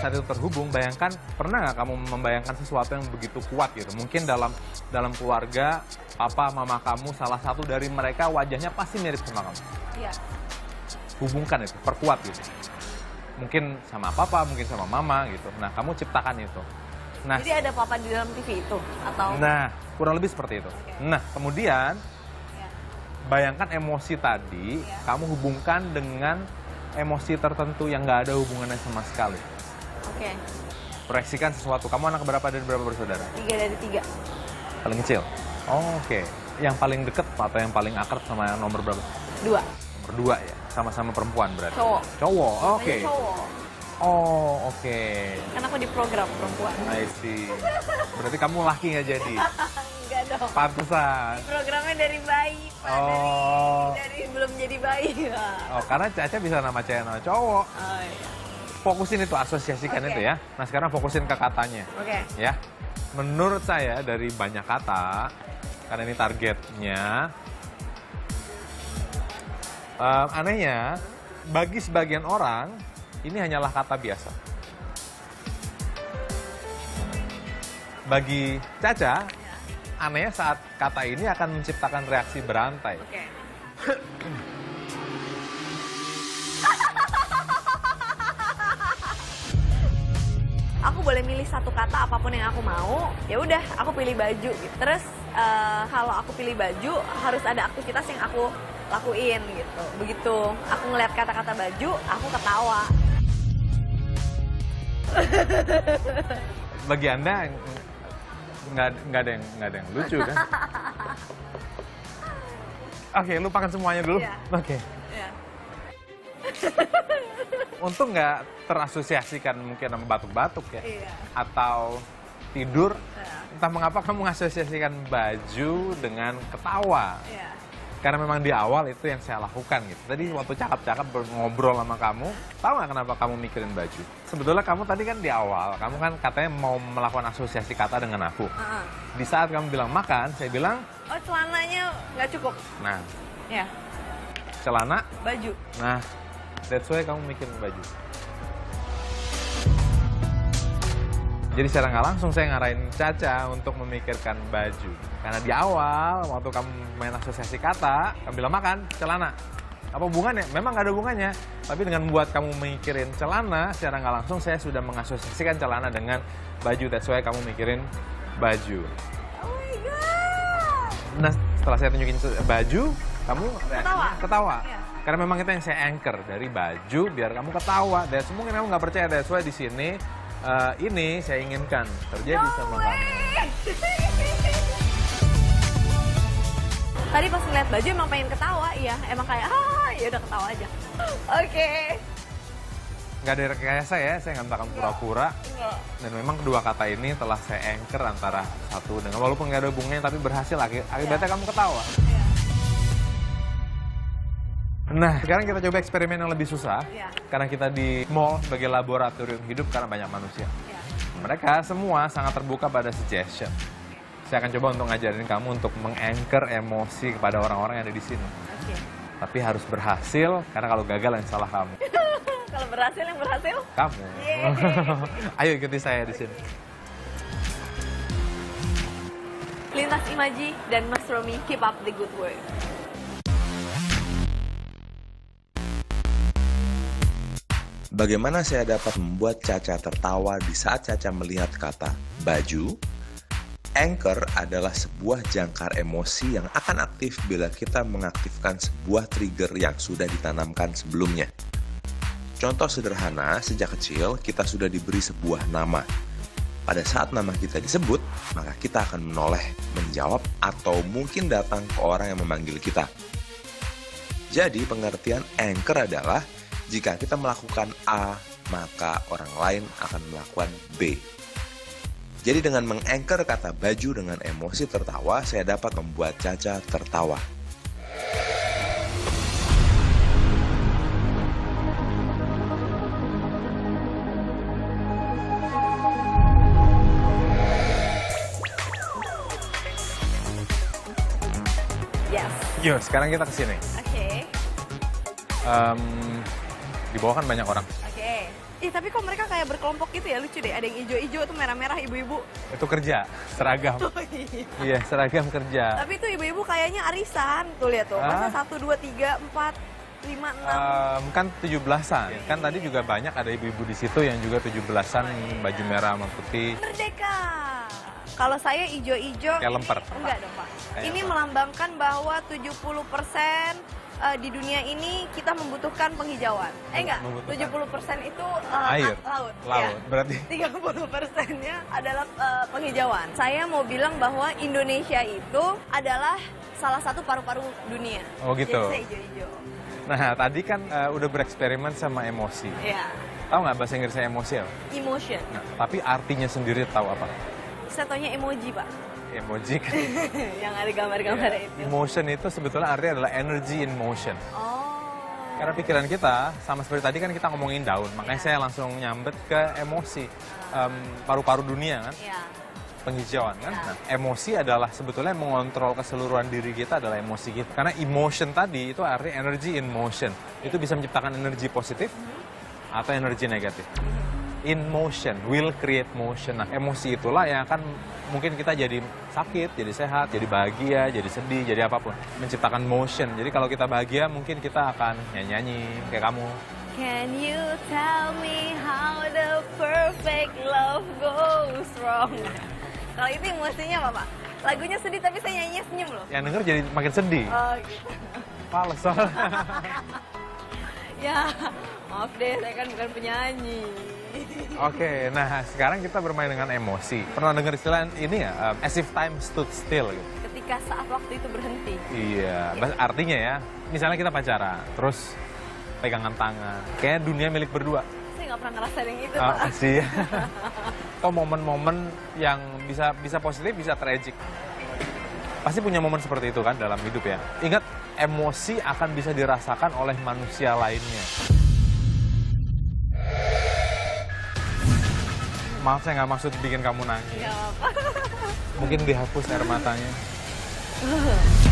saat itu terhubung, bayangkan pernah nggak kamu membayangkan sesuatu yang begitu kuat gitu? Mungkin dalam dalam keluarga, papa, mama kamu, salah satu dari mereka wajahnya pasti mirip sama kamu. Iya. Hubungkan itu, perkuat gitu. Mungkin sama papa, mungkin sama mama gitu. Nah, kamu ciptakan itu. Nah, Jadi ada papa di dalam TV itu atau? nah kurang lebih seperti itu. Oke. Nah, kemudian Ya. bayangkan emosi tadi, Iya. kamu hubungkan dengan emosi tertentu yang nggak ada hubungannya sama sekali. Oke. Proyeksikan sesuatu. Kamu anak berapa dan berapa bersaudara? Tiga dari tiga. Paling kecil. Oh, Oke. Yang paling deket atau yang paling akrab sama yang nomor berapa? Dua. Nomor dua ya. Sama-sama perempuan berarti. Cowok. Cowok. Oke. Namanya cowok. Oh, oke. Kan aku di program perempuan. I see. Berarti kamu laki nggak jadi? Enggak dong. Pantesan. Programnya dari bayi, Pak. Oh. Dari, dari belum jadi bayi. Oh, karena Caca bisa nama cewek nama cowok. Oh. Fokusin itu, asosiasikan Oke. itu ya. Nah, sekarang fokusin ke katanya. Oke. ya. Menurut saya dari banyak kata, karena ini targetnya, eh, anehnya bagi sebagian orang ini hanyalah kata biasa. Bagi Caca, anehnya saat kata ini akan menciptakan reaksi berantai. Oke. aku boleh milih satu kata apa pun yang aku mau ya udah aku pilih baju gitu. terus eh, kalau aku pilih baju harus ada aktivitas yang aku lakuin gitu begitu aku ngeliat kata-kata baju aku ketawa Bagi anda nggak nggak ada yang nggak ada yang lucu kan? Oke, lupakan semuanya dulu. Iya. Oke. ya. Untung nggak terasosiasikan mungkin sama batuk-batuk ya. iya Atau tidur. Ya. Entah mengapa kamu mengasosiasikan baju dengan ketawa. Iya. Karena memang di awal itu yang saya lakukan gitu. Tadi waktu cakap-cakap ngobrol sama kamu, tahu nggak kenapa kamu mikirin baju? Sebetulnya kamu tadi kan di awal, kamu kan katanya mau melakukan asosiasi kata dengan aku. Heeh. Di saat kamu bilang makan, saya bilang, oh celananya nggak cukup nah ya celana, baju nah that's why kamu mikirin baju. Jadi secara nggak langsung saya ngarahin Caca untuk memikirkan baju. Karena di awal, waktu kamu main asosiasi kata, kamu bilang makan, celana. Apa hubungannya? Memang nggak ada hubungannya. Tapi dengan membuat kamu mikirin celana, secara nggak langsung saya sudah mengasosiasikan celana dengan baju. That's why kamu mikirin baju. oh my god Nah, setelah saya tunjukin baju, kamu Ketawa. ketawa. Iya. Karena memang itu yang saya anchor dari baju biar kamu ketawa. Dan mungkin kamu nggak percaya, that's why di sini eh, ini saya inginkan terjadi sama kamu. Tadi pas ngeliat baju emang pengen ketawa, iya. Emang kayak, ah, ya udah ketawa aja. Oke. Nggak ada rekayasa ya, saya nggak kamu pura-pura. Dan memang kedua kata ini telah saya anchor antara satu dengan walaupun nggak ada hubungannya tapi berhasil akib- akibatnya kamu ketawa. Iya. Nah, sekarang kita coba eksperimen yang lebih susah. Iya. Karena kita di mall sebagai laboratorium hidup karena banyak manusia. Iya. Mereka semua sangat terbuka pada suggestion. Saya akan coba untuk ngajarin kamu untuk menganchor emosi kepada orang-orang yang ada di sini. Oke. Tapi harus berhasil, karena kalau gagal yang salah kamu. Kalau berhasil yang berhasil, Kamu. Ayo ikuti saya di sini. Lintas Imaji dan Mas Romi keep up the good work. Bagaimana saya dapat membuat Caca tertawa di saat Caca melihat kata baju? Anchor adalah sebuah jangkar emosi yang akan aktif bila kita mengaktifkan sebuah trigger yang sudah ditanamkan sebelumnya. Contoh sederhana, sejak kecil kita sudah diberi sebuah nama. Pada saat nama kita disebut, maka kita akan menoleh, menjawab, atau mungkin datang ke orang yang memanggil kita. Jadi pengertian anchor adalah jika kita melakukan A, maka orang lain akan melakukan B. Jadi dengan mengangker kata baju dengan emosi tertawa, saya dapat membuat Caca tertawa. Yes. Yuk, sekarang kita ke sini. Oke. Em, di bawah kan banyak orang. Oke. Ih, tapi kok mereka kayak berkelompok gitu ya, lucu deh. Ada yang ijo-ijo tuh merah-merah ibu-ibu. Itu kerja, seragam. Oh, iya. Iya, seragam kerja. Tapi itu ibu-ibu kayaknya arisan. Tuh lihat tuh, masa Ah. satu, dua, tiga, empat, lima, enam. Em, kan 17-an. Kan tadi juga banyak ada ibu-ibu di situ yang juga 17-an baju merah sama putih. Merdeka. Kalau saya ijo-ijo Kayak lemper. Enggak dong, Pak. Kayak ini apa? melambangkan bahwa 70% eh, di dunia ini kita membutuhkan penghijauan. Eh enggak, Membutuhkan. 70% itu eh, Air. a- laut. Laut. Ya. Berarti 30 persennya adalah eh, penghijauan. Saya mau bilang bahwa Indonesia itu adalah salah satu paru-paru dunia. Oh, gitu. Jadi saya hijau-hijau. Nah, tadi kan eh, udah bereksperimen sama emosi. Ya, Tahu nggak bahasa Inggrisnya emosi apa? emotion. Nah, tapi artinya sendiri tahu apa? Saya taunya emoji, Pak. Emoji kan. Yang ada gambar-gambar itu. Emotion itu sebetulnya artinya adalah energy in motion. Oh. Karena pikiran kita, sama seperti tadi kan kita ngomongin daun, makanya saya langsung nyambet ke emosi. Em, paru-paru dunia kan, Ya. penghijauan kan. Ya. Nah, emosi adalah sebetulnya mengontrol keseluruhan diri kita adalah emosi kita. Karena emotion tadi itu artinya energy in motion. Itu bisa menciptakan energi positif atau energi negatif. In motion, will create motion. Nah, emosi itulah yang akan mungkin kita jadi sakit, jadi sehat, jadi bahagia, jadi sedih, jadi apa pun. Menciptakan motion. Jadi kalau kita bahagia, mungkin kita akan nyanyi-nyanyi kayak kamu. Can you tell me how the perfect love goes wrong? Kalau itu emosinya apa, Pak? Lagunya sedih tapi saya nyanyinya senyum loh. Yang denger jadi makin sedih. Oh gitu. Males soalnya. Ya, maaf deh, saya kan bukan penyanyi. Oke, nah sekarang kita bermain dengan emosi. Pernah dengar istilah ini ya, um, as if time stood still gitu. Ketika saat waktu itu berhenti. Iya, artinya ya, misalnya kita pacaran, terus pegangan tangan, kayak dunia milik berdua. Saya nggak pernah ngerasain yang itu, Ah, Pak. sih. Atau momen-momen yang bisa bisa positif, bisa tragic. Pasti punya momen seperti itu kan dalam hidup ya. Ingat, emosi akan bisa dirasakan oleh manusia lainnya. Maaf saya nggak maksud bikin kamu nangis. Apa? Mungkin dihapus air matanya.